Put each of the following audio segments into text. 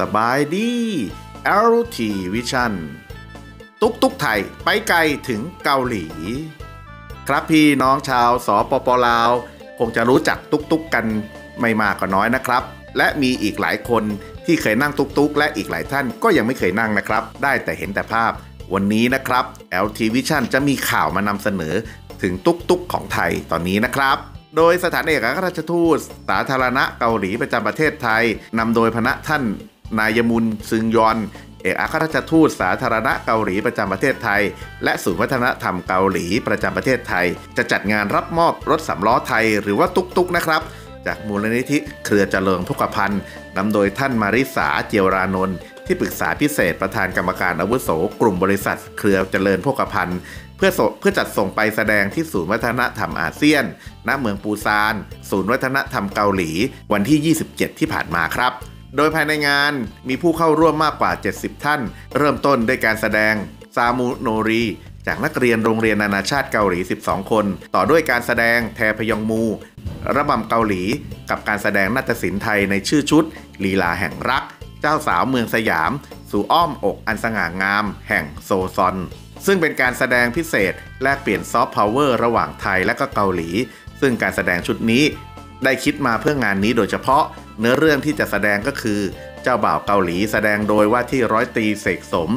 สบายดี LT Vision ตุกตุกไทย ไปไกลถึงเกาหลี ครับพี่น้องชาวสปปลาว คงจะรู้จักตุกตุกกันไม่มากก็น้อยนะครับ และมีอีกหลายคนที่เคยนั่งตุกตุกและอีกหลายท่านก็ยังไม่เคยนั่งนะครับ ได้แต่เห็นแต่ภาพ วันนี้นะครับ LT Vision จะมีข่าวมานำเสนอถึงตุ๊กตุกของไทยตอนนี้นะครับโดยสถานเอกอัครราชทูตสาธารณะเกาหลีประจำประเทศไทยนำโดยพระท่านนายมุนซึงยอน เอกอัครราชทูตสาธารณะเกาหลีประจำประเทศไทย และศูนย์วัฒนธรรมเกาหลีประจำประเทศไทย จะจัดงานรับมอบรถสำล้อไทยหรือว่าตุ๊กตุกนะครับ จากมูลนิธิเครือเจริญพกพันธ์นำโดยท่านมาริสาเจียวรานนท์ ที่ปรึกษาพิเศษประธานกรรมการอาวุโส กลุ่มบริษัท เครือเจริญพกพันธ์เพื่อเพื่อจัดส่งไปแสดงที่ศูนย์วัฒนธรรมอาเซียน ณเมืองปูซาน ศูนย์วัฒนธรรมเกาหลี วันที่ 27 ที่ผ่านมาครับ โดยภายในงานมีผู้เข้าร่วมมากกว่า 70 ท่าน เริ่มต้นด้วยการแสดงซามูโนรี จากนักเรียนโรงเรียนนานาชาติเกาหลี 12 คน ต่อด้วยการแสดงแทพยองมู ระบำเกาหลี กับการแสดงนาฏศิลป์ไทยในชื่อชุดลีลาแห่งรัก เจ้าสาวเมืองสยาม สู่อ้อมอกอันสง่างาม แห่งโซซอน ซึ่งเป็นการแสดงพิเศษ แลกเปลี่ยนซอฟต์พาวเวอร์ระหว่างไทยและก็เกาหลี ซึ่งการแสดงชุดนี้ ได้คิดมาเพื่องานนี้โดยเฉพาะ เนื้อเรื่องที่จะแสดงก็คือ เจ้าบ่าวเกาหลีแสดงโดยว่าที่ร้อยตีเสกสม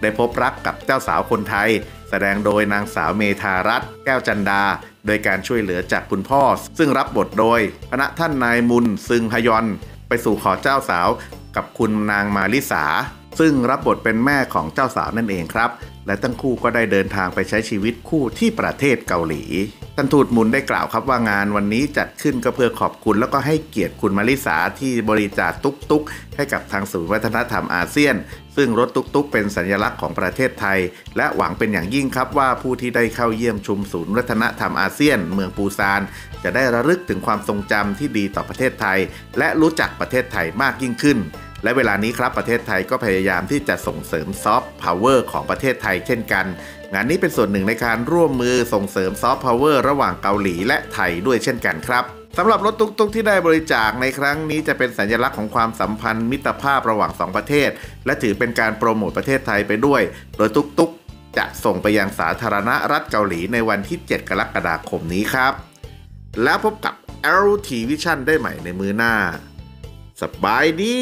ได้พบรักกับเจ้าสาวคนไทย แสดงโดยนางสาวเมธารัตน์แก้วจันดาโดยการช่วยเหลือจากคุณพ่อ ซึ่งรับบทโดยพระท่านนายมุนซึงฮยอน ไปสู่ขอเจ้าสาวกับคุณนางมาลิสา ซึ่งรับบทเป็นแม่ของเจ้าสาวนั่นเองครับ และทั้งคู่ก็ได้เดินทางไปใช้ชีวิตคู่ที่ประเทศเกาหลี ท่านทูตมุนได้กล่าวครับว่างานวันนี้จัดขึ้นก็เพื่อขอบคุณแล้วก็ให้เกียรติคุณมาริสาที่บริจาคตุกตุกให้กับทางศูนย์วัฒนธรรมอาเซียน ซึ่งรถตุกตุกเป็นสัญลักษณ์ของประเทศไทย และหวังเป็นอย่างยิ่งครับว่าผู้ที่ได้เข้าเยี่ยมชมศูนย์วัฒนธรรมอาเซียน เมืองปูซาน จะได้ระลึกถึงความทรงจำที่ดีต่อประเทศไทย และรู้จักประเทศไทยมากยิ่งขึ้น และเวลานี้ครับประเทศไทยก็พยายามที่จะส่งเสริมซอฟต์พาวเวอร์ของประเทศไทยเช่นกัน งานนี้เป็นส่วนหนึ่งในการร่วมมือส่งเสริมซอฟต์พาวเวอร์ระหว่างเกาหลีและไทยด้วยเช่นกันครับสำหรับรถตุ๊กตุ๊กที่ได้บริจาคในครั้งนี้จะเป็นสัญลักษณ์ของความสัมพันธ์มิตรภาพระหว่างสองประเทศ และถือเป็นการโปรโมทประเทศไทยไปด้วย โดยตุ๊กตุ๊กจะส่งไปยังสาธารณรัฐเกาหลีในวันที่ 7 กรกฎาคมนี้ครับ แล้วพบกับ LT Vision ได้ใหม่ในมือหน้า สบายดี